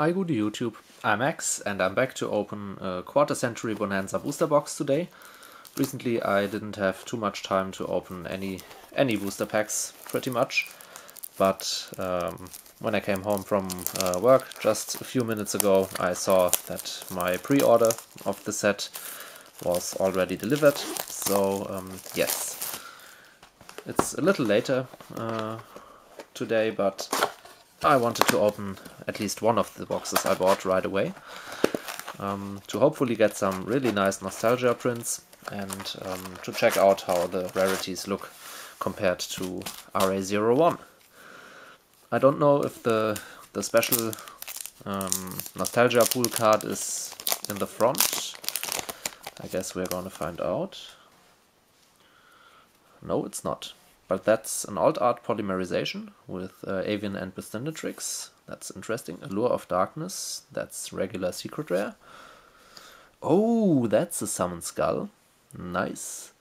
Hi good YouTube, I'm Max and I'm back to open a Quarter Century Bonanza booster box today. Recently I didn't have too much time to open any any booster packs, pretty much. But um, when I came home from uh, work just a few minutes ago I saw that my pre-order of the set was already delivered. So um, yes, it's a little later uh, today but I wanted to open at least one of the boxes I bought right away um, to hopefully get some really nice nostalgia prints and um, to check out how the rarities look compared to RA01. I don't know if the the special um, nostalgia pool card is in the front. I guess we're to find out. No, it's not. But that's an alt art polymerization with uh, Avian and Burstinatrix. That's interesting. Allure of Darkness. That's regular secret rare. Oh, that's a Summon Skull. Nice.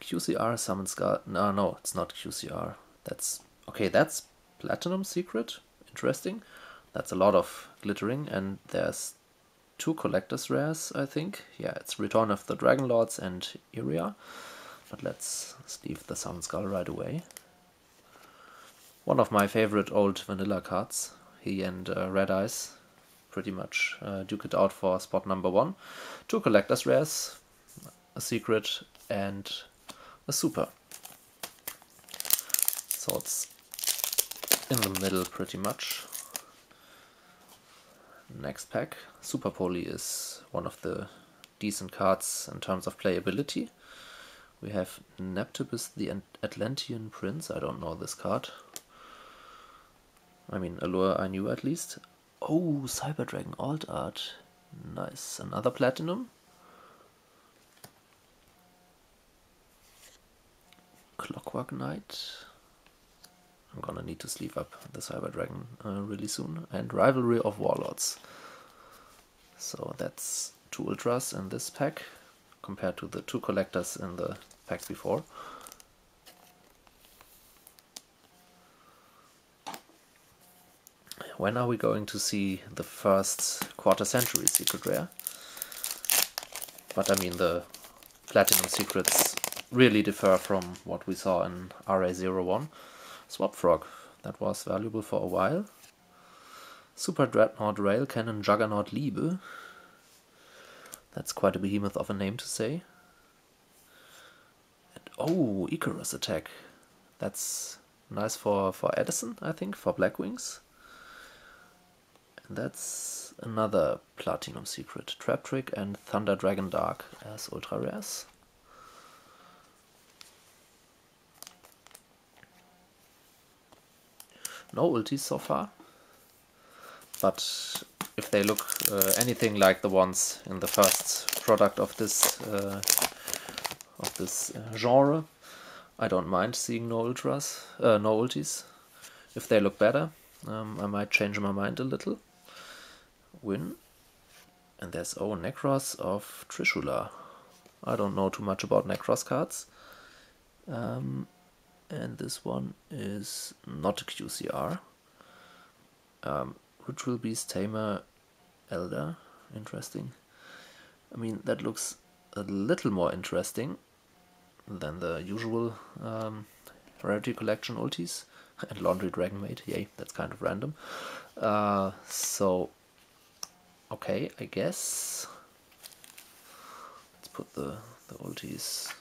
QCR Summon Skull. No, no, it's not QCR. That's okay. That's Platinum Secret. Interesting. That's a lot of glittering, and there's two collector's rares, I think. Yeah, it's Return of the Dragon Lords and Iria. But let's leave the Summon Skull right away. One of my favorite old vanilla cards. He and uh, Red Eyes pretty much uh, duke it out for spot number one. Two collector's rares, a secret and a super. So it's in the middle pretty much. Next pack. Super Poly is one of the decent cards in terms of playability. We have Neptabyss the Atlantean Prince. I don't know this card. I mean, Allure I knew at least. Oh, Cyber Dragon Alt Art. Nice. Another Platinum. Clockwork Knight. I'm gonna need to sleeve up the Cyber Dragon uh, really soon. And Rivalry of Warlords. So that's two Ultras in this pack compared to the two collectors in the before. When are we going to see the first quarter century secret rare? But I mean the platinum secrets really differ from what we saw in RA01. Swap Frog, that was valuable for a while. Super Dreadnought Rail Cannon Juggernaut Liebe, that's quite a behemoth of a name to say. Oh, Icarus attack. That's nice for, for Edison, I think, for Blackwings. And that's another Platinum Secret. Trap Trick and Thunder Dragon Dark as ultra rares. No ultis so far, but if they look uh, anything like the ones in the first product of this uh, of this uh, genre, I don't mind seeing no ultras, uh, no ultis. If they look better, um, I might change my mind a little. Win. And there's oh Nekroz of Trishula. I don't know too much about Nekroz cards. Um, and this one is not a QCR. Um, Ritual Beast Tamer Elder. Interesting. I mean, that looks a little more interesting than the usual um, Rarity Collection ultis. and Laundry Dragonmaid, yay, that's kind of random. Uh, so, okay, I guess. Let's put the, the ultis,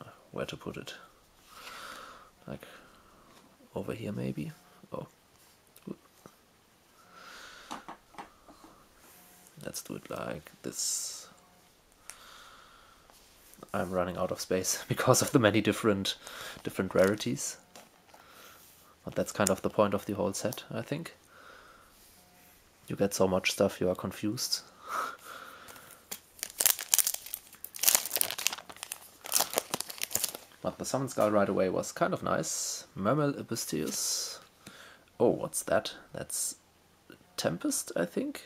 uh, where to put it? Like, over here maybe? Oh, let's do it like this. I'm running out of space because of the many different different rarities. But that's kind of the point of the whole set, I think. You get so much stuff you are confused. but the Summon Skull right away was kind of nice. Mermail Abyssteus. Oh, what's that? That's Tempest, I think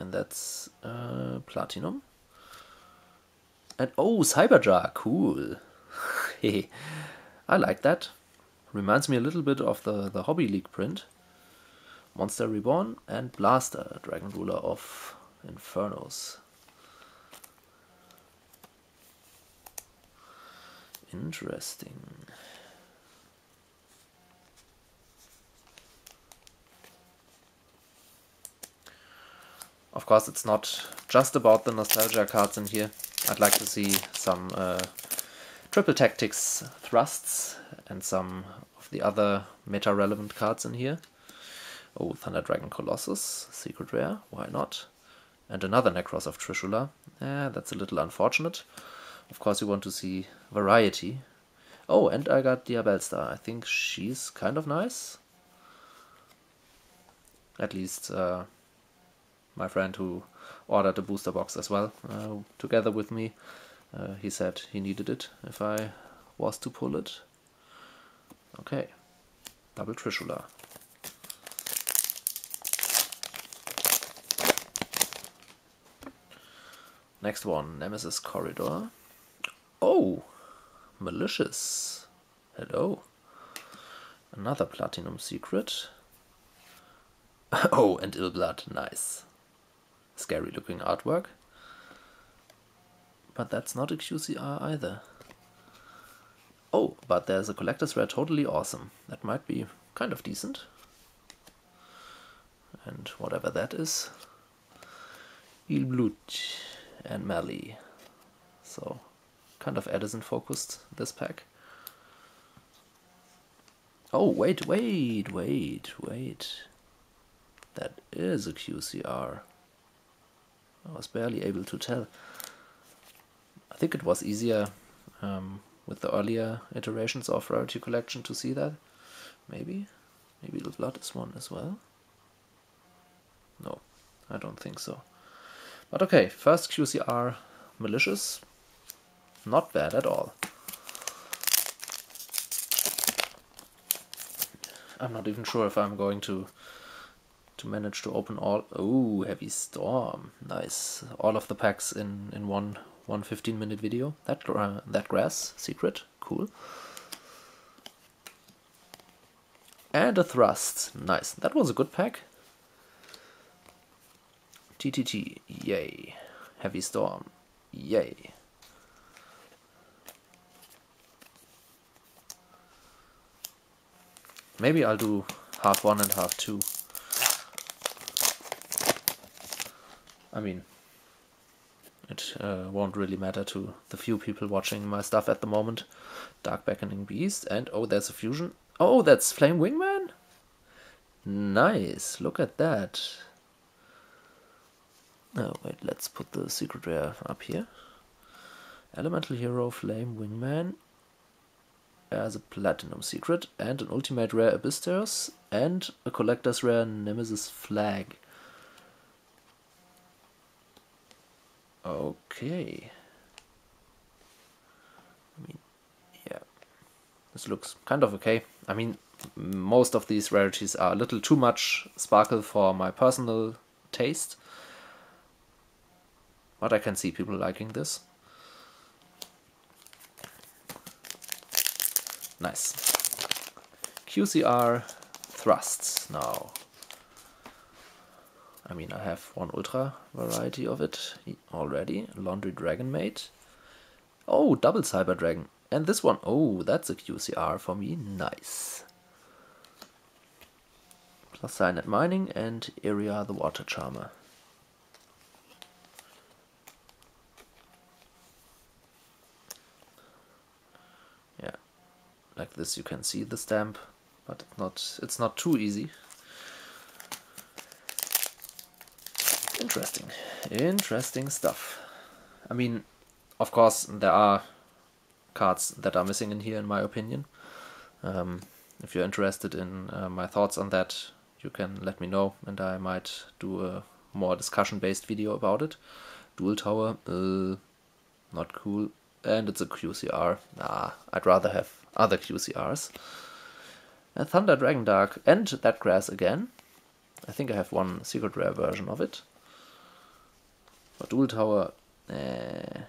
and that's uh, platinum. And oh, Cyberjar, cool. I like that. Reminds me a little bit of the, the Hobby League print. Monster Reborn, and Blaster, Dragon Ruler of Infernos. Interesting. Of course, it's not just about the nostalgia cards in here. I'd like to see some uh, triple tactics thrusts and some of the other meta relevant cards in here. Oh, Thunder Dragon Colossus, secret rare, why not? And another Nekroz of Trishula. Eh, that's a little unfortunate. Of course, you want to see variety. Oh, and I got Diabellstar. I think she's kind of nice. At least uh, my friend who ordered the booster box as well, uh, together with me. Uh, he said he needed it if I was to pull it. Okay, double Trishula. Next one, Nemesis Corridor. Oh, malicious. Hello. Another Platinum Secret. oh, and Il Blud, nice scary looking artwork. But that's not a QCR either. Oh, but there's a collector's rare totally awesome. That might be kind of decent. And whatever that is. Il Blud and Mali. So, kind of Edison focused, this pack. Oh, wait, wait, wait, wait. That is a QCR. I was barely able to tell. I think it was easier um, with the earlier iterations of Rarity Collection to see that. Maybe? Maybe the Blood is one as well? No, I don't think so. But okay, first QCR Malicious. Not bad at all. I'm not even sure if I'm going to to manage to open all. Oh, heavy storm, nice! All of the packs in in one one 15 minute video. That that grass secret, cool. And a thrust, nice. That was a good pack. TTT, yay. Heavy storm, yay. Maybe I'll do half one and half two. I mean, it uh, won't really matter to the few people watching my stuff at the moment. Dark Beckoning Beast, and oh, there's a fusion. Oh, that's Flame Wingman? Nice, look at that. Oh, wait, let's put the secret rare up here. Elemental Hero Flame Wingman as a Platinum Secret, and an Ultimate Rare Abysstheos, and a Collector's Rare Nemesis Flag. Okay. I mean, yeah. This looks kind of okay. I mean, most of these rarities are a little too much sparkle for my personal taste. But I can see people liking this. Nice. QCR thrusts now. I mean, I have one ultra variety of it already. Laundry Dragonmaid. Oh, double Cyber Dragon. And this one, oh, that's a QCR for me. Nice. Plus Cyanide Mining and Eria the Water Charmer. Yeah, like this you can see the stamp, but not, it's not too easy. Interesting. Interesting stuff. I mean, of course, there are cards that are missing in here, in my opinion. Um, if you're interested in uh, my thoughts on that, you can let me know, and I might do a more discussion-based video about it. Dual Tower, uh, not cool. And it's a QCR. Nah, I'd rather have other QCRs. A Thunder Dragon Dark and that grass again. I think I have one secret rare version of it. But Dual Tower, eh.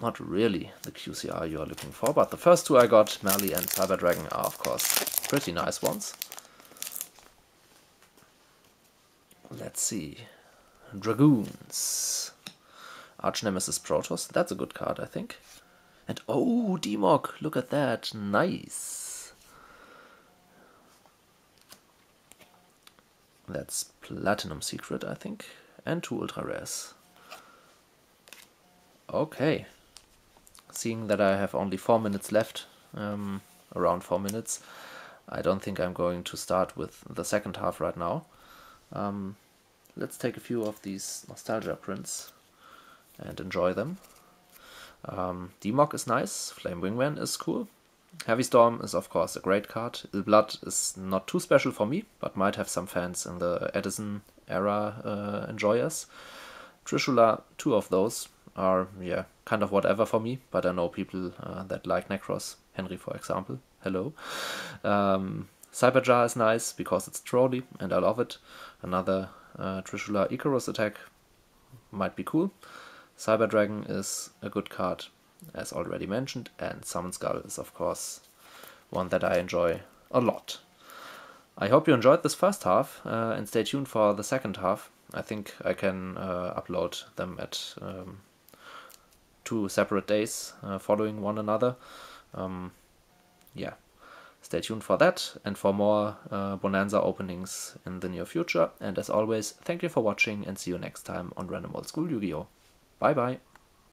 not really the QCR you are looking for, but the first two I got, Merly and Cyber Dragon, are of course pretty nice ones. Let's see. Dragoons. Archnemeses Protos, that's a good card, I think. And oh, Demog, look at that, nice. That's Platinum Secret, I think, and two Ultra Rares. Okay. Seeing that I have only four minutes left, um, around four minutes, I don't think I'm going to start with the second half right now. Um, let's take a few of these nostalgia prints and enjoy them. Um, Demog is nice, Flame Wingman is cool. Heavy Storm is of course a great card. Blood is not too special for me, but might have some fans in the Edison era uh, enjoyers. Trishula, two of those are, yeah, kind of whatever for me, but I know people uh, that like Nekroz. Henry, for example. Hello. Um, Cyberjar is nice because it's trolly and I love it. Another uh, Trishula Icarus attack might be cool. Cyber Dragon is a good card, as already mentioned, and Summon Skull is, of course, one that I enjoy a lot. I hope you enjoyed this first half, uh, and stay tuned for the second half. I think I can uh, upload them at um, two separate days uh, following one another. Um, yeah, stay tuned for that and for more uh, Bonanza openings in the near future. And as always, thank you for watching and see you next time on Random Old School Yu-Gi-Oh! Bye bye!